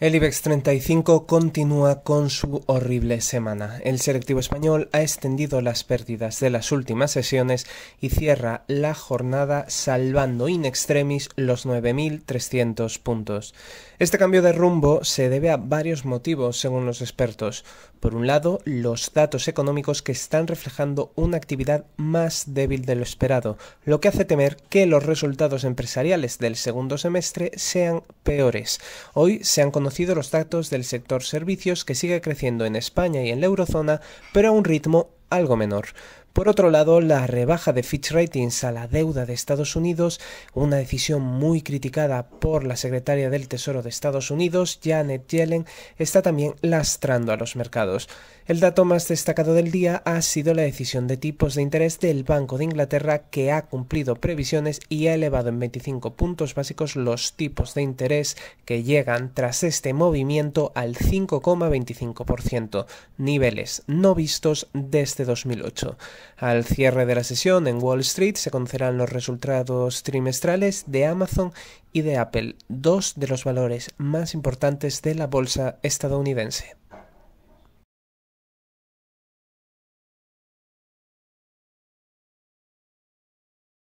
El IBEX 35 continúa con su horrible semana. El selectivo español ha extendido las pérdidas de las últimas sesiones y cierra la jornada salvando in extremis los 9.300 puntos. Este cambio de rumbo se debe a varios motivos, según los expertos. Por un lado, los datos económicos que están reflejando una actividad más débil de lo esperado, lo que hace temer que los resultados empresariales del segundo semestre sean peores. Hoy se han conocido los datos del sector servicios que sigue creciendo en España y en la eurozona, pero a un ritmo algo menor. Por otro lado, la rebaja de Fitch Ratings a la deuda de Estados Unidos, una decisión muy criticada por la secretaria del Tesoro de Estados Unidos, Janet Yellen, está también lastrando a los mercados. El dato más destacado del día ha sido la decisión de tipos de interés del Banco de Inglaterra que ha cumplido previsiones y ha elevado en 25 puntos básicos los tipos de interés que llegan tras este movimiento al 5,25%, niveles no vistos desde 2008. Al cierre de la sesión en Wall Street se conocerán los resultados trimestrales de Amazon y de Apple, dos de los valores más importantes de la bolsa estadounidense.